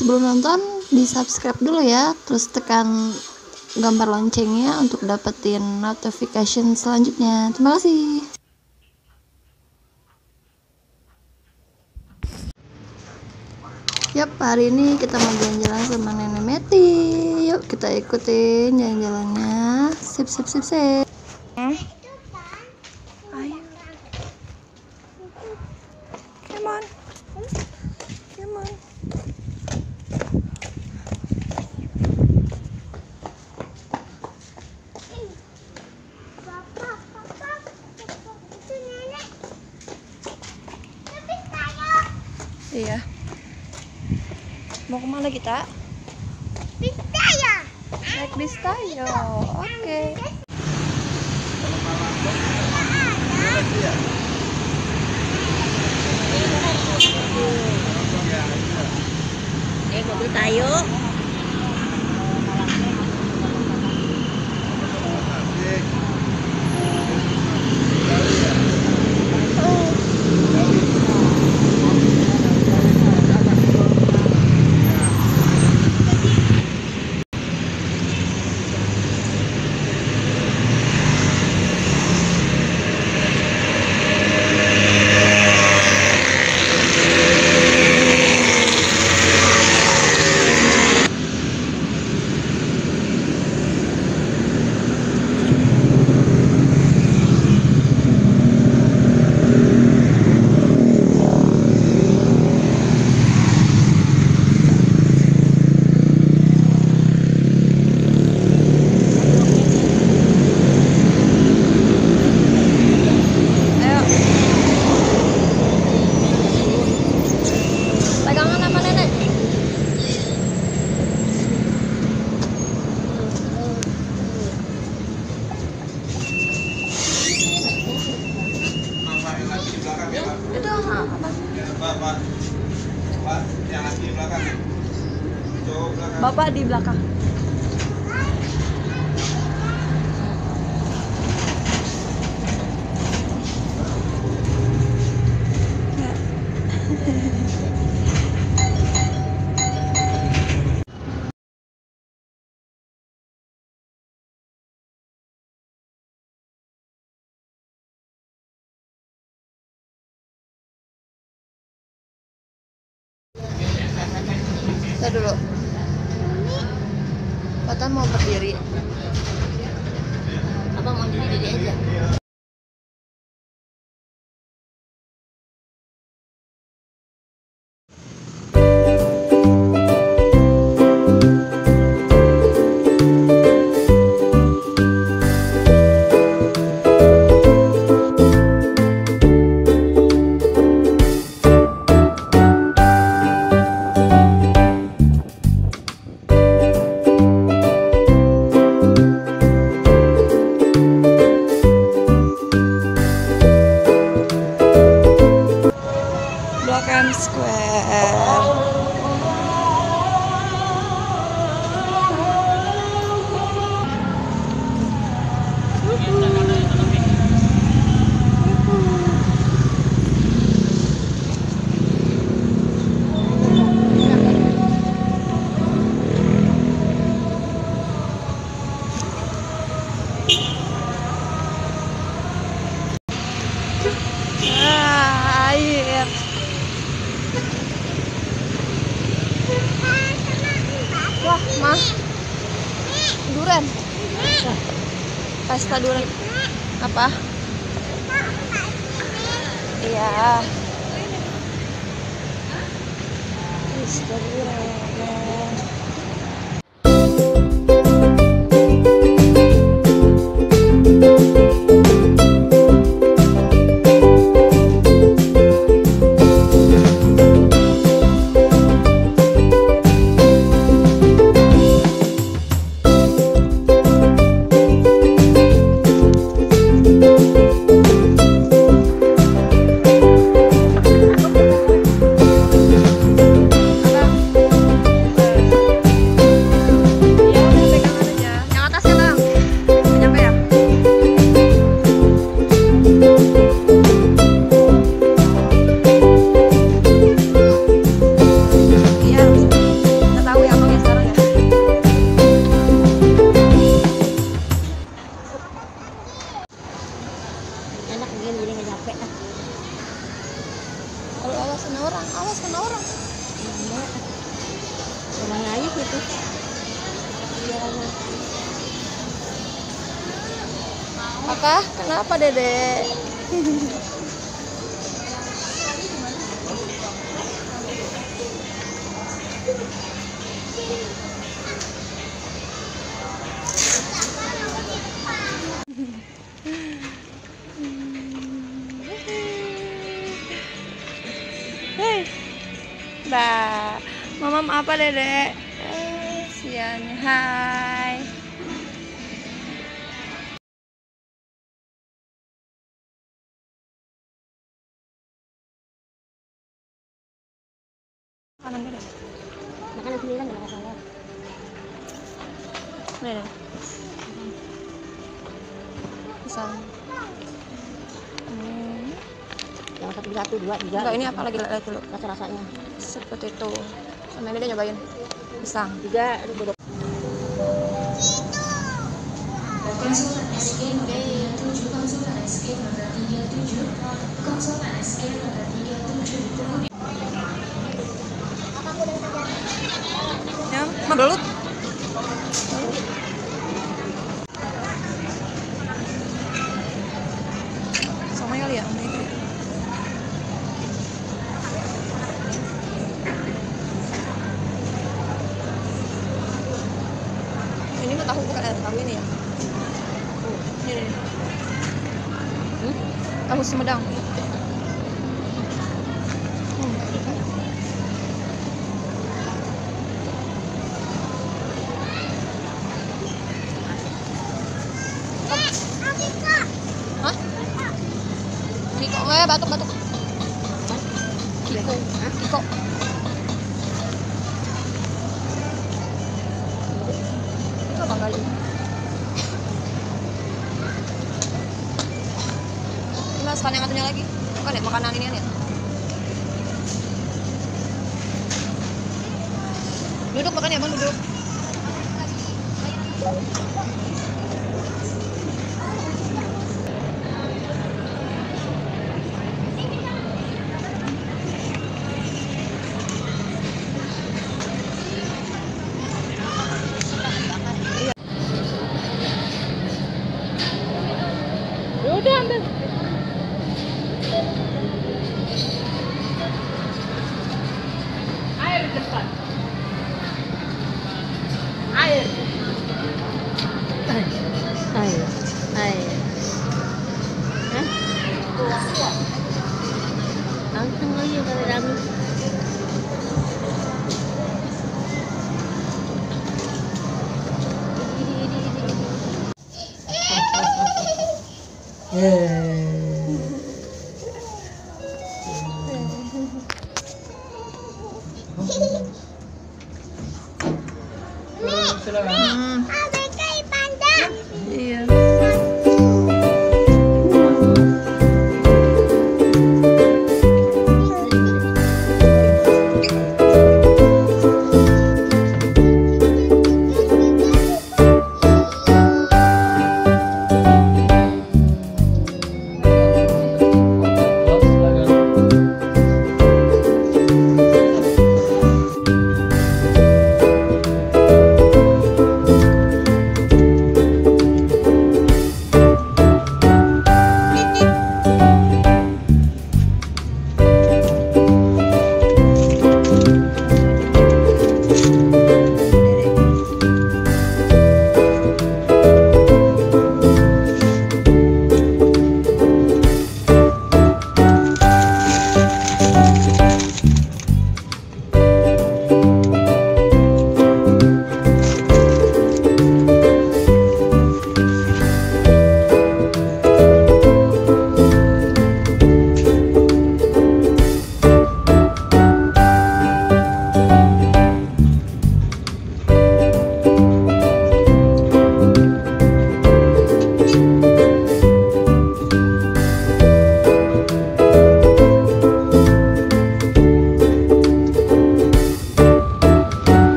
sebelum nonton di subscribe dulu ya terus tekan gambar loncengnya untuk dapetin notification selanjutnya terima kasih Yap, hari ini kita mau jalan-jalan sama Nenek Meti. Yuk, kita ikutin jalan-jalannya. Sip, sip, sip, sip. Kita? Naik bis tayo. Oke. Naik mobil tayo. Pesta duren. Apa? Iya. Pesta duren. Kakak, kenapa dedek? Hei, dah, mama apa dedek? Eh, sianya, hai. Yang satu satu dua tiga. Enggak, ini apa lagi lihat dulu. Rasa rasanya. Seperti itu. Sama ini dia nyobain pisang. Tiga. Aduh, bodoh. Konsultan SK nomor 37, konsultan SK nomor 37, konsultan SK nomor 37. Ya, mah belut. Sama kali ya, sama itu ya. Ini mah tahu bukan ada tahu ini ya. Ini, ini. Hmm? Tahu Sumedang. Hah? Kiko, eh batuk Sekarang yang satunya lagi. Bukan ya makanan ini ya. Duduk makan ya bang duduk.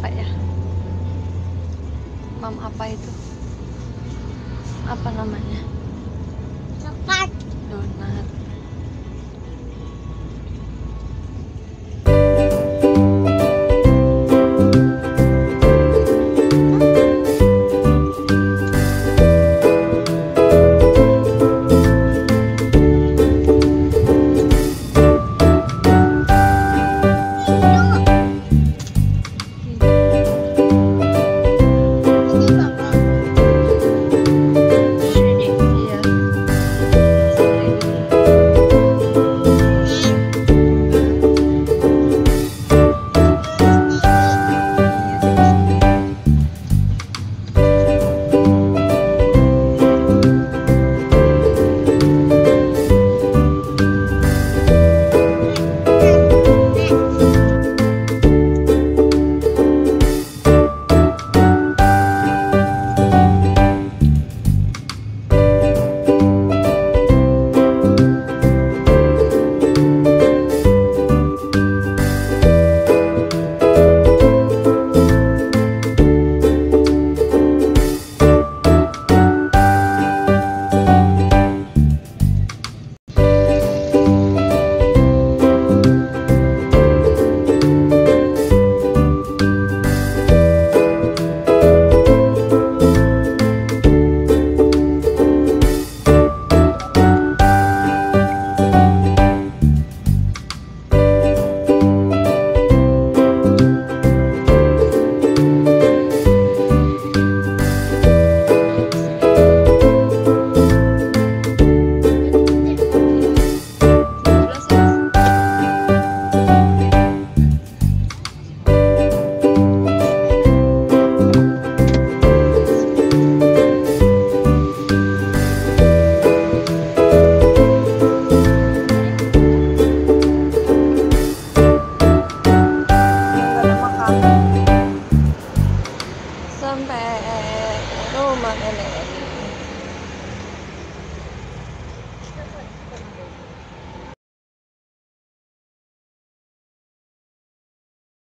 apa ya? Mam apa itu? Apa namanya? Donat donat.